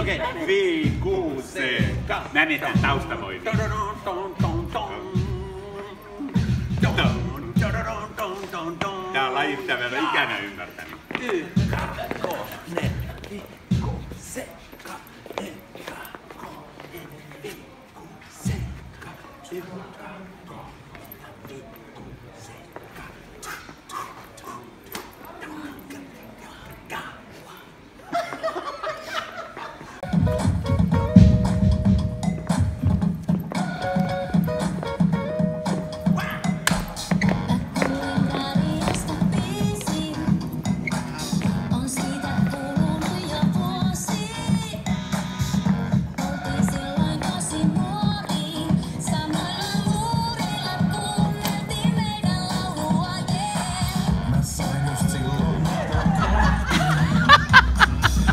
Okei, okay. Vi, ku, se, ka. Mä mietän taustavoimia. Tää on lajista vielä ikänä ymmärtänyt. Y, ka, ko, ne, vi, ku, se, ka, ne, ka, ko, ne, vi, ku, se, ka, y, ka, ko, ne, vi,